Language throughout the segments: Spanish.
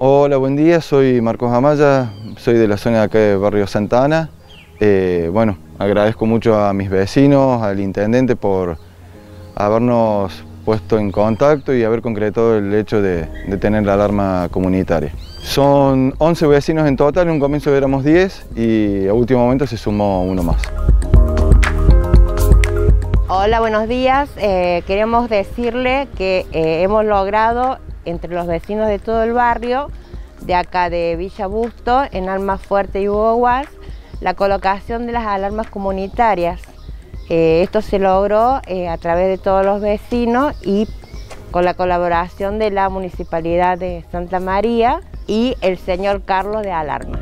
Hola, buen día, soy Marcos Amaya, soy de la zona de acá de Barrio Santana. Eh, bueno, agradezco mucho a mis vecinos, al intendente por habernos puesto en contacto y haber concretado el hecho de, tener la alarma comunitaria. Son 11 vecinos en total, en un comienzo éramos 10 y a último momento se sumó uno más. Hola, buenos días. Eh, queremos decirle que eh, hemos logrado entre los vecinos de todo el barrio, de acá de Villa Busto, en Alma Fuerte y Hugo la colocación de las alarmas comunitarias. Eh, esto se logró eh, a través de todos los vecinos y con la colaboración de la Municipalidad de Santa María y el señor Carlos de Alarmas.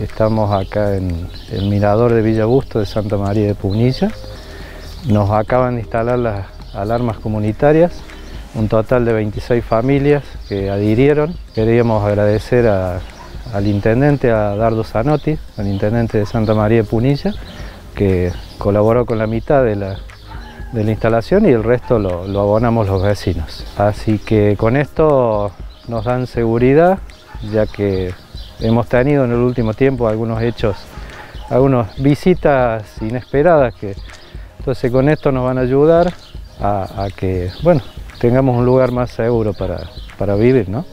Estamos acá en el mirador de Villa Busto de Santa María de Punilla. Nos acaban de instalar las alarmas comunitarias, un total de 26 familias que adhirieron. Queríamos agradecer al intendente, a Dardo Zanotti, al intendente de Santa María de Punilla, que colaboró con la mitad de la, instalación y el resto lo, lo abonamos los vecinos. Así que con esto nos dan seguridad, ya que hemos tenido en el último tiempo algunos hechos, algunas visitas inesperadas que entonces con esto nos van a ayudar a, que, bueno, tengamos un lugar más seguro para, para vivir, ¿no?